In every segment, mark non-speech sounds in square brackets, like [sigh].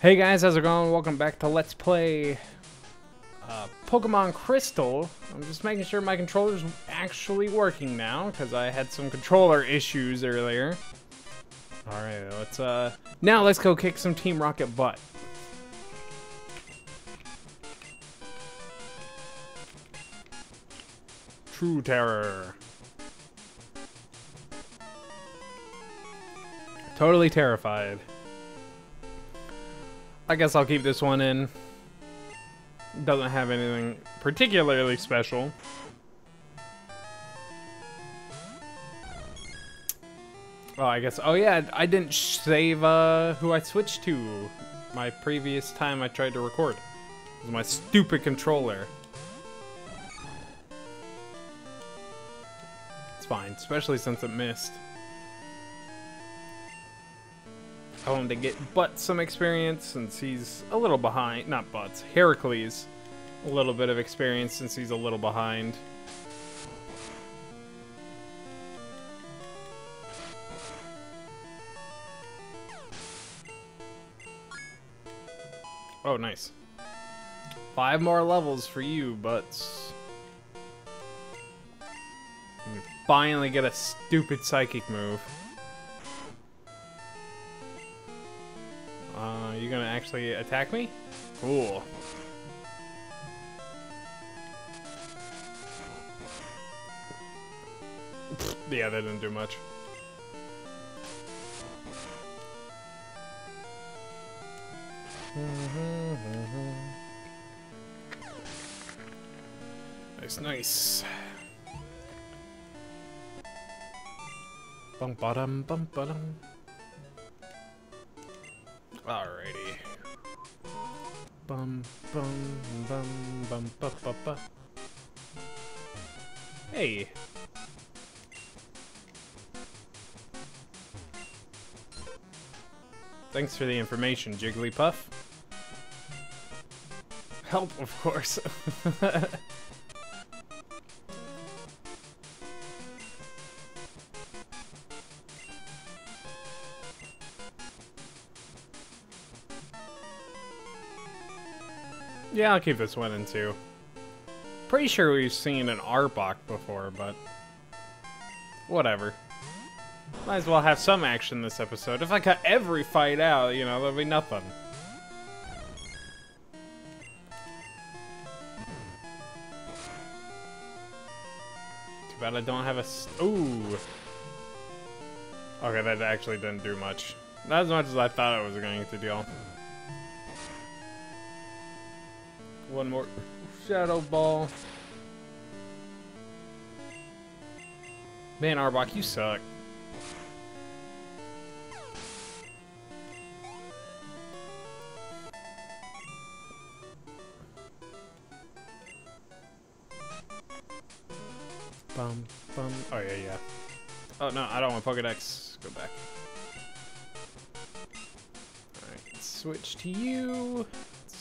Hey guys, how's it going? Welcome back to Let's Play uh, Pokemon Crystal. I'm just making sure my controller's actually working now, because I had some controller issues earlier. Alright, let's, uh... Now let's go kick some Team Rocket butt. True Terror. Totally terrified. I guess I'll keep this one in. Doesn't have anything particularly special. Oh, I guess. Oh, yeah, I didn't save uh, who I switched to my previous time I tried to record. It was my stupid controller. It's fine, especially since it missed. Him to get Butt some experience since he's a little behind. Not Butts, Heracles. A little bit of experience since he's a little behind. Oh, nice. Five more levels for you, Butts. You finally get a stupid psychic move. Actually attack me? Cool. yeah, that didn't do much. nice, nice. Bum ba dum bum ba. Alrighty. Bum bum bum bum ba ba. Hey. Thanks for the information, Jigglypuff. Help, of course. [laughs] Yeah, I'll keep this one in too. Pretty sure we've seen an Arbok before, but whatever. Might as well have some action this episode. If I cut every fight out, you know, there'll be nothing. Too bad I don't have a... Ooh. Okay, that actually didn't do much. Not as much as I thought it was going to do. One more Shadow Ball. Man, Arbok, you suck. Bum, bum. Oh, yeah, yeah. Oh, no, I don't want Pokedex. Go back. Alright, switch to you.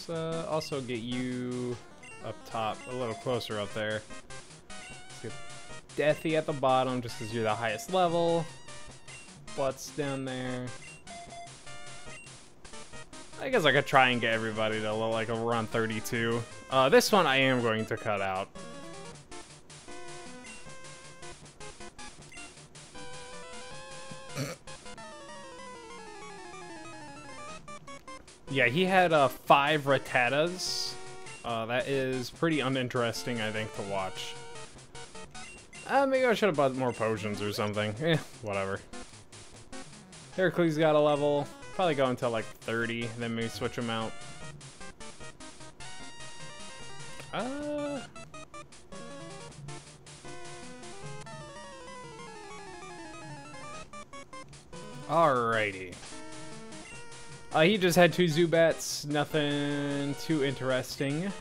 Uh, also get you up top, a little closer up there. Let's get Deathy at the bottom, just because you're the highest level. Butts down there. I guess I could try and get everybody to look like around 32. Uh, this one I am going to cut out. Yeah, he had uh, five Rattatas. Uh, that is pretty uninteresting, I think, to watch. Uh, maybe I should have bought more potions or something. Eh, whatever. Heracles got a level. Probably go until like 30, then maybe switch him out. Uh... Alrighty. Uh, he just had two Zubats, nothing too interesting.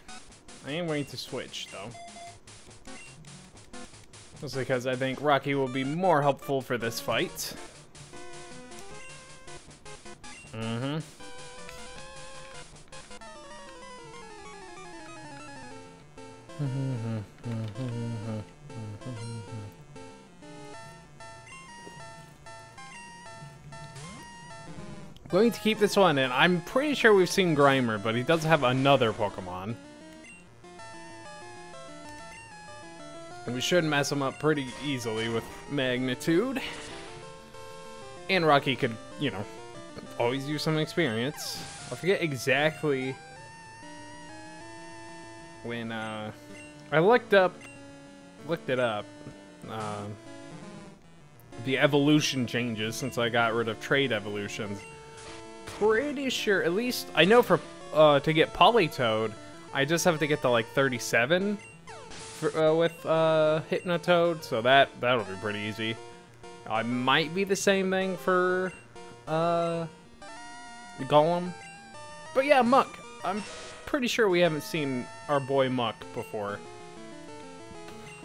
I am going to switch, though. Just because I think Rocky will be more helpful for this fight. Mm-hmm. Going to keep this one, and I'm pretty sure we've seen Grimer, but he does have another Pokemon. And we should mess him up pretty easily with Magnitude. And Rocky could, you know, always use some experience. I forget exactly when uh, I looked up, looked it up. Um, the evolution changes since I got rid of trade evolutions. Pretty sure, at least I know for uh, to get Politoed, I just have to get to like 37 for, uh, with uh, Hypnotoad, so that that'll be pretty easy. I might be the same thing for uh, the Golem, but yeah, Muk. I'm pretty sure we haven't seen our boy Muk before.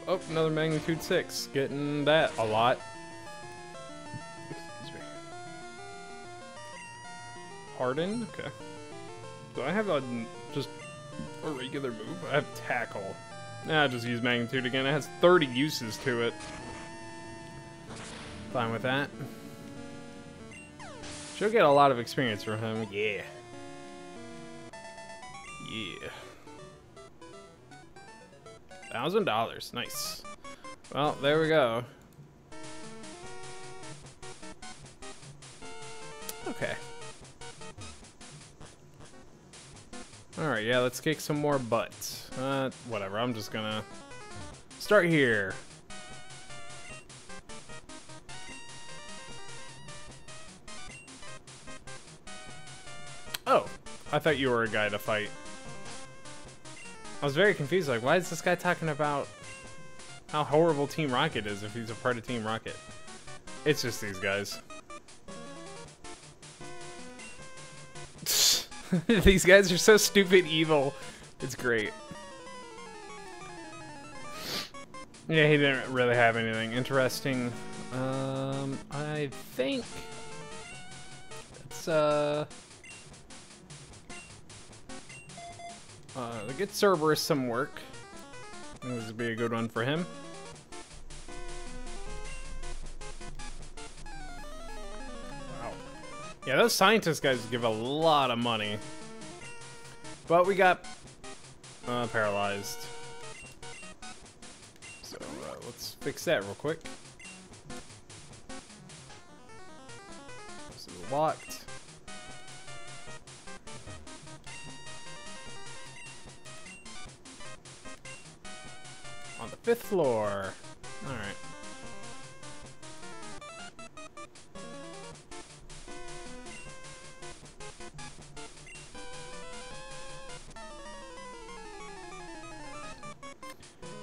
Oh, another magnitude six, getting that a lot. Harden, okay. Do I have a just a regular move? I have tackle. Nah, just use magnitude again. It has 30 uses to it. Fine with that. She'll get a lot of experience from him. Yeah. Yeah. Thousand dollars. Nice. Well, there we go. Alright, yeah, let's kick some more butts. Uh, whatever, I'm just gonna start here. Oh, I thought you were a guy to fight. I was very confused, like, why is this guy talking about how horrible Team Rocket is if he's a part of Team Rocket? It's just these guys. [laughs] these guys are so stupid evil. It's great. Yeah, he didn't really have anything interesting. Um, I think it's uh, uh, get Cerberus some work. This would be a good one for him. Yeah, those scientist guys give a lot of money. But we got uh, paralyzed. So uh, let's fix that real quick. This is locked. On the fifth floor.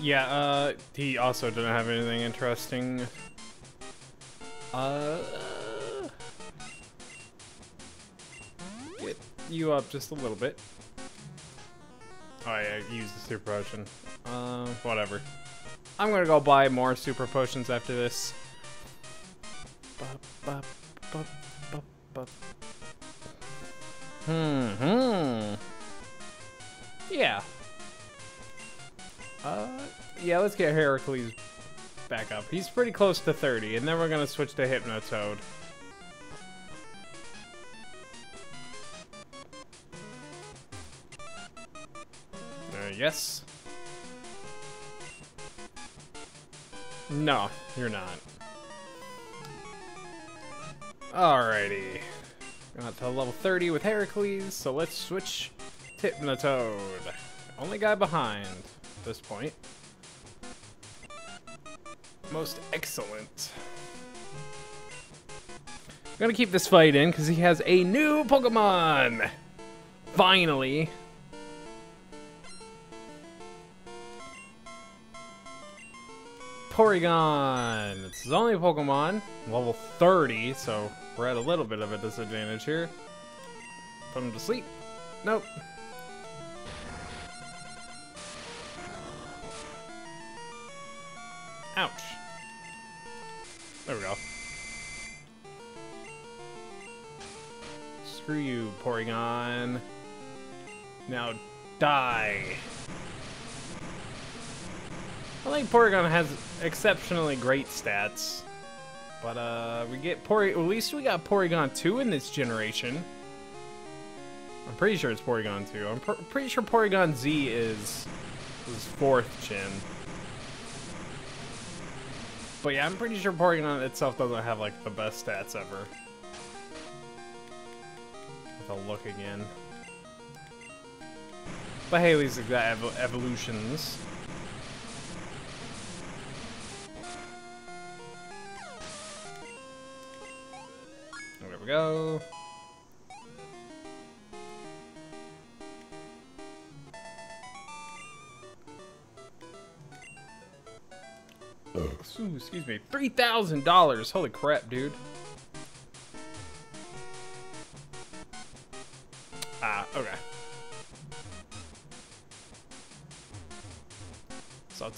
Yeah, uh, he also didn't have anything interesting. Uh, get you up just a little bit. Oh, yeah, use the super potion. Uh, whatever. I'm gonna go buy more super potions after this. Hmm, hmm. Yeah, uh, yeah, let's get Heracles back up. He's pretty close to 30, and then we're gonna switch to Hypnotoad. Uh, yes. No, you're not. Alrighty. Got to level 30 with Heracles, so let's switch to Hypnotoad. Only guy behind this point. Most excellent. I'm gonna keep this fight in because he has a new Pokemon! Finally! Porygon! It's his only Pokemon, level 30, so we're at a little bit of a disadvantage here. Put him to sleep. Nope. Porygon. Now die. I think Porygon has exceptionally great stats. But uh, we get Pori. At least we got Porygon 2 in this generation. I'm pretty sure it's Porygon 2. I'm pr pretty sure Porygon Z is his fourth gen. But yeah, I'm pretty sure Porygon itself doesn't have like the best stats ever. I'll look again. But hey, at least got ev evolutions. There we go. Ooh, excuse me. $3,000. Holy crap, dude.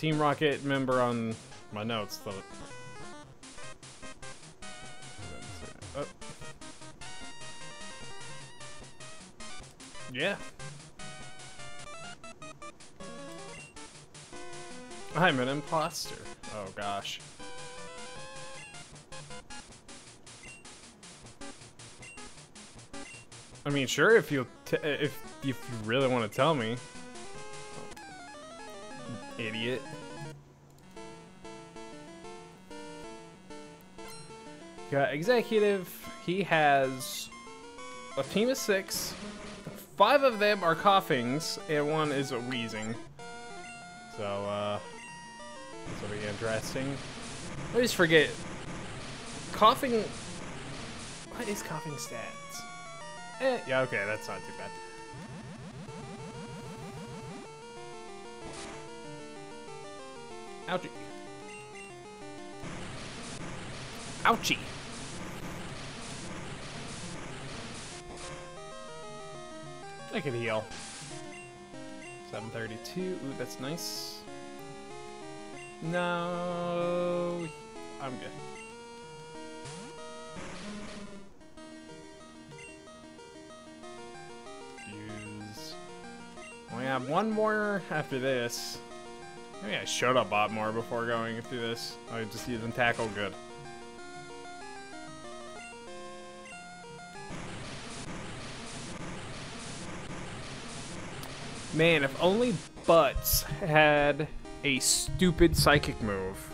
Team Rocket member on my notes. Though. Oh. Yeah. I'm an imposter. Oh gosh. I mean, sure, if you if if you really want to tell me, idiot. Got executive. He has a team of six. Five of them are Koffings, and one is a Weezing. So, uh, will be interesting. I always forget. Koffing. What is Koffing stats? Eh, yeah, okay, that's not too bad. Ouchie. Ouchie. I can heal. 732. Ooh, that's nice. No. I'm good. Use. We have one more after this. Maybe I should have bought more before going through this. I just using tackle good. Man, if only Butts had a stupid psychic move.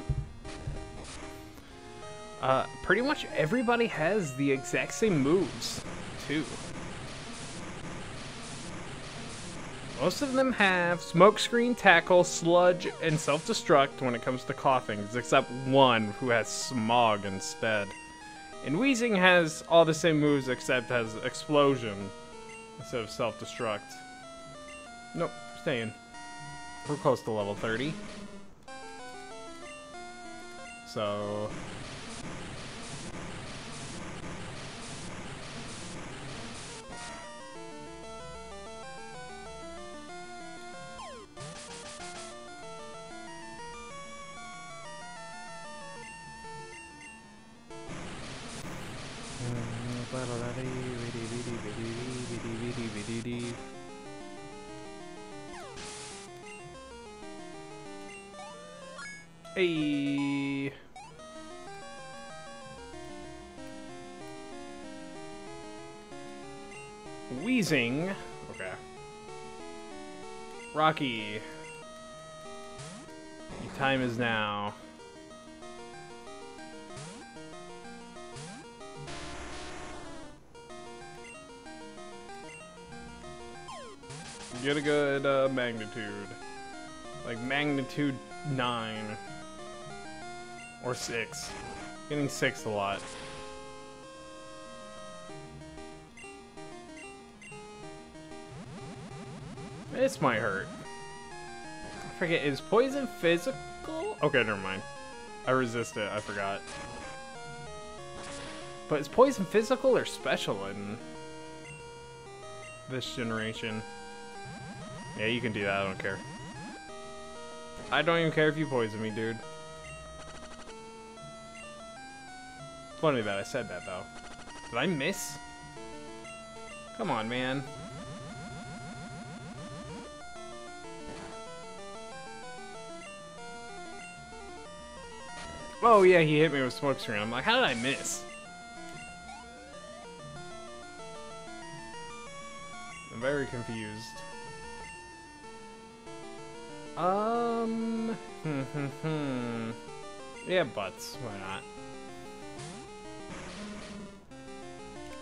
Uh, pretty much everybody has the exact same moves, too. Most of them have smokescreen, tackle, sludge, and self-destruct when it comes to Koffings, except one who has smog instead. And Weezing has all the same moves except has explosion instead of self-destruct. Nope, staying. We're close to level 30. So... Hey. Weezing. Okay. Rocky. Your time is now. Get a good uh, magnitude. Like magnitude 9. Or 6. Getting 6 a lot. This might hurt. I forget, is poison physical? Okay, never mind. I resist it, I forgot. But is poison physical or special in this generation? Yeah, you can do that, I don't care. I don't even care if you poison me, dude. Funny that I said that, though. Did I miss? Come on, man. Oh yeah, he hit me with smoke screen. I'm like, how did I miss? I'm very confused. Um, [laughs] hmm, hmm, hmm. Yeah, butts. Why not?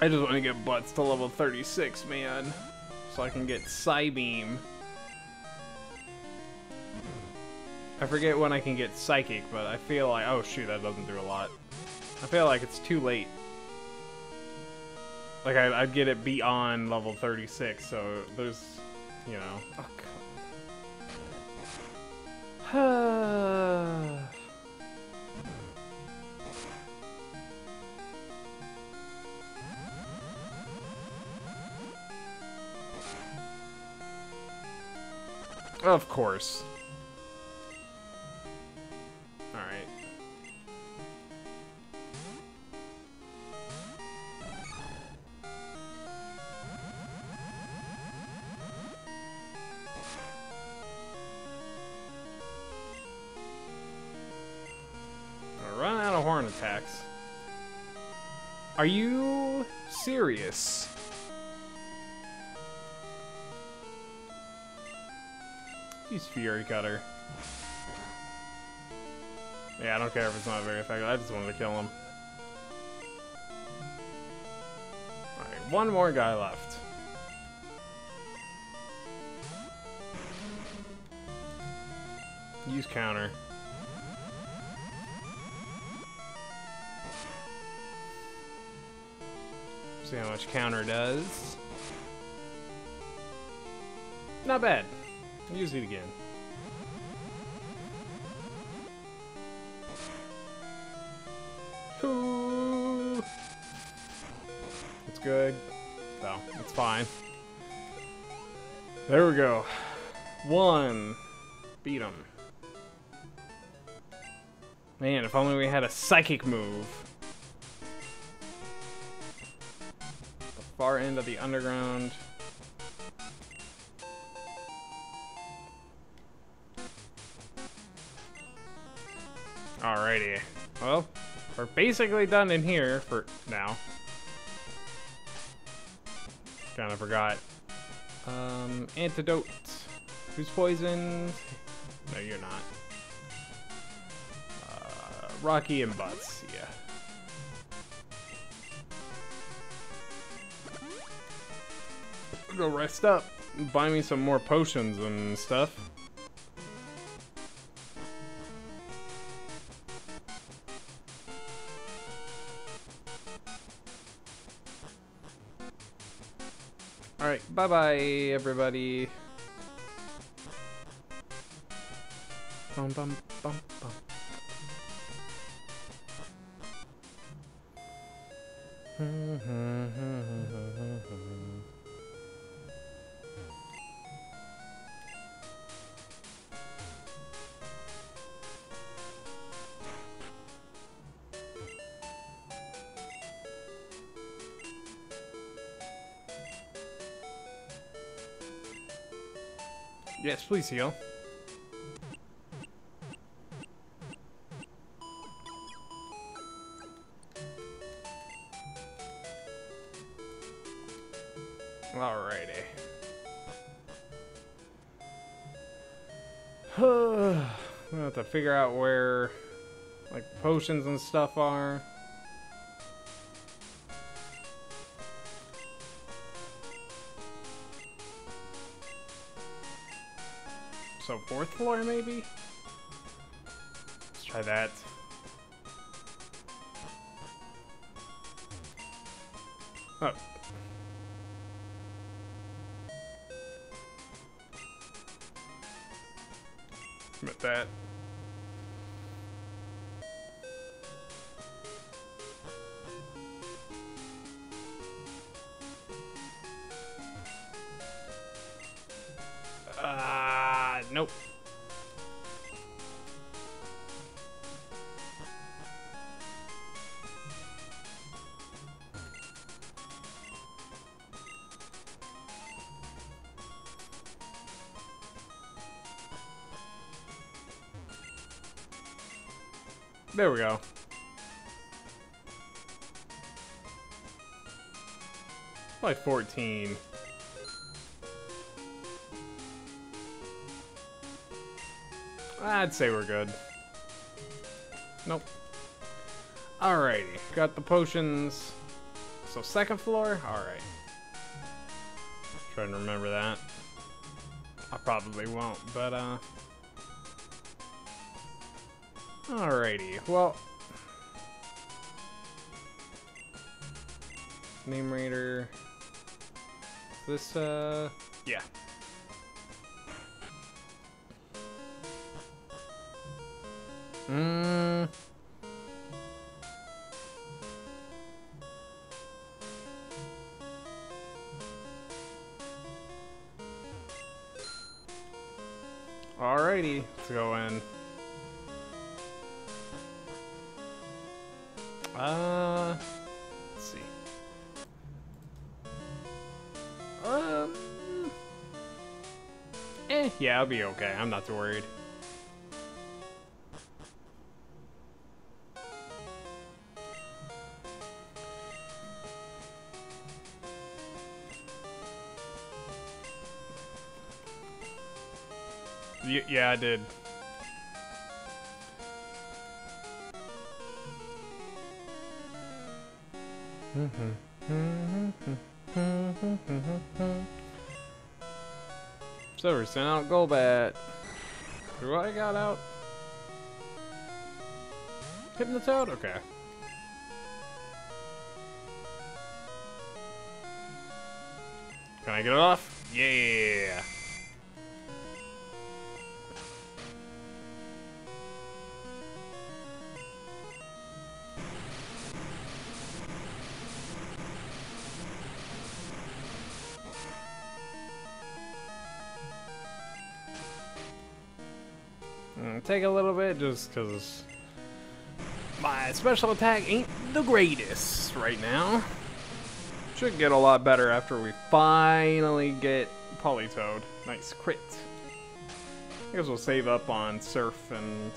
I just want to get butts to level 36, man. So I can get Psybeam. I forget when I can get Psychic, but I feel like... Oh, shoot, that doesn't do a lot. I feel like it's too late. Like, I, would get it beyond level 36, so there's... You know... Oh, [sighs] [sighs] [sighs] Of course. Alright. Run out of horn attacks. Are you serious? Use Fury Cutter. Yeah, I don't care if it's not very effective. I just wanted to kill him. Alright, one more guy left. Use counter. See how much counter does. Not bad. Use it again. Ooh. It's good. No, it's fine. There we go. One. Beat him. Man, if only we had a psychic move. The far end of the underground. Well, we're basically done in here for now. Kinda forgot. Um, antidote. Who's poisoned? No, you're not. Uh, Rocky and Butts, yeah. Go rest up. Buy me some more potions and stuff. Bye-bye, everybody. Bum, bum, bum, bum. Hmm, hmm, hmm, Yes, please heal. Alrighty. [sighs] we have to figure out where, like, potions and stuff are. Fourth floor, maybe? Let's try that. Oh. Nope. There we go. Like 14. I'd say we're good. Nope. Alrighty, got the potions. So second floor? Alright. Trying to remember that. I probably won't, but uh... Alrighty, well... Name Rater... This, uh... Yeah. Mmm... Alrighty, let's go in. Uh, let's see. Um, eh, yeah, I'll be okay. I'm not too worried. Y yeah, I did. so we sent out Golbat. Who I got out? Hypnotoad? Okay. Can I get it off? Yeah. Take a little bit just because my special attack ain't the greatest right now. Should get a lot better after we finally get Politoed. Nice crit. I guess we'll save up on Surf and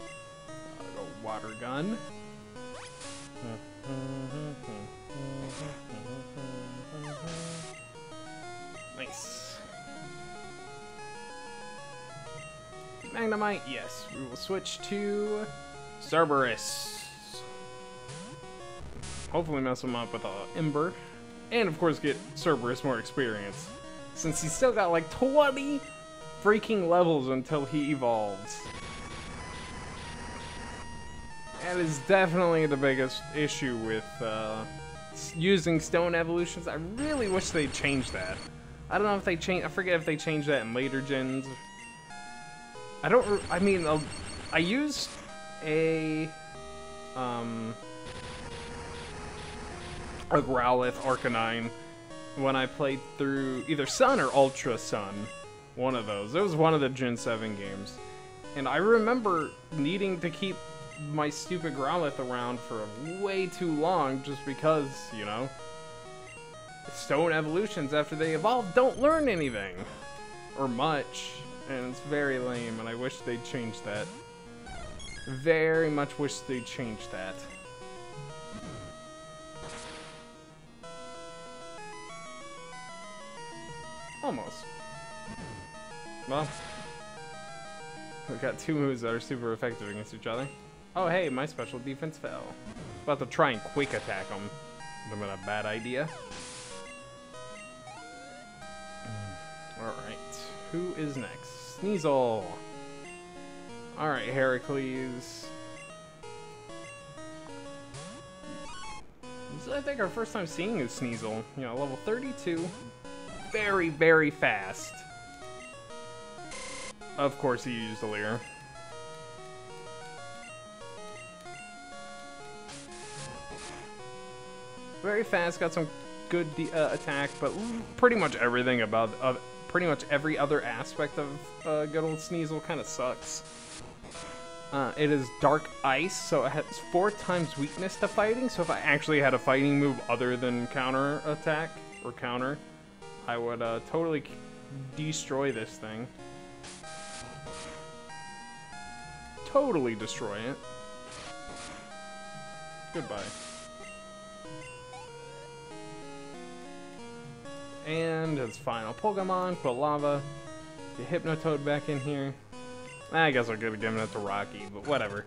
uh, Water Gun. Nice. Magnemite, yes. We will switch to Cerberus. Hopefully mess him up with a uh, Ember. And of course get Cerberus more experience. Since he's still got like 20 freaking levels until he evolves. That is definitely the biggest issue with uh, using stone evolutions. I really wish they'd change that. I don't know if they change. I forget if they changed that in later gens I don't. I mean, uh, I used a um a Growlithe Arcanine when I played through either Sun or Ultra Sun. One of those. It was one of the Gen 7 games. And I remember needing to keep my stupid Growlithe around for way too long just because, you know, stone evolutions after they evolve don't learn anything. Or much and it's very lame, and I wish they'd change that. Very much wish they'd change that. Almost. Well, we've got two moves that are super effective against each other. Oh hey, my special defense fell. About to try and quick attack them. Would have been a bad idea. Who is next? Sneasel. Alright, Heracles. This is, I think, our first time seeing a Sneasel. You know, level 32. Very, very fast. Of course he used a Leer. Very fast, got some good uh, attack, but pretty much everything about pretty much every other aspect of uh, good old Sneasel kind of sucks. Uh, it is Dark Ice, so it has four times weakness to fighting, so if I actually had a fighting move other than counter attack, or counter, I would uh, totally destroy this thing. Totally destroy it. Goodbye. And its final Pokemon, Quilava. Get Hypnotoad back in here. Eh, I guess I could have given it to Rocky, but whatever.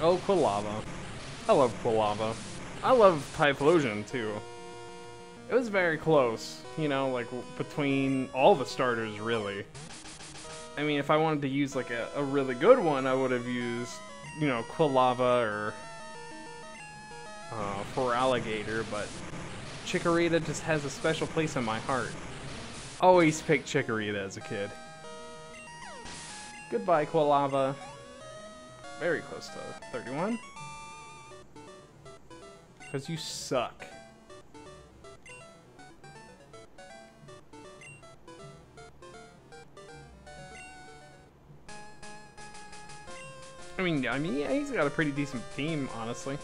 Oh, Quilava. I love Quilava. I love Typhlosion, too. It was very close, you know, like, between all the starters, really. I mean, if I wanted to use, like, a, a really good one, I would have used, you know, Quilava or uh, Feraligatr, but Chikorita just has a special place in my heart. Always picked Chikorita as a kid. Goodbye, Quilava. Very close to 31. Because you suck. I mean, I mean, yeah, he's got a pretty decent team, honestly.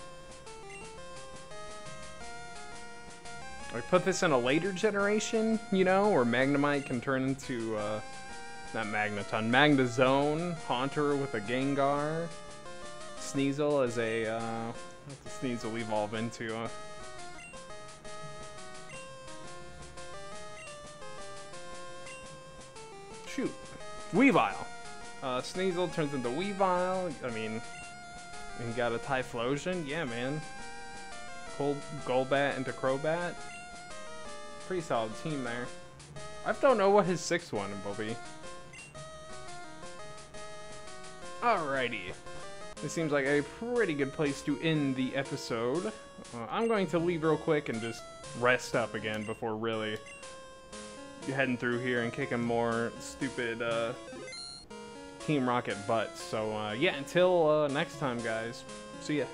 I put this in a later generation, you know, where Magnemite can turn into, uh, not Magneton, Magnezone, Haunter with a Gengar, Sneasel as a, uh, what Sneasel evolve into? Uh, shoot, Weavile. Uh, Sneasel turns into Weavile. I mean, you got a Typhlosion. Yeah, man. Cold Golbat into Crobat. Pretty solid team there. I don't know what his sixth one will be. Alrighty. This seems like a pretty good place to end the episode. Uh, I'm going to leave real quick and just rest up again before really heading through here and kicking more stupid uh, Team Rocket butts. So uh, yeah, until uh, next time, guys. See ya.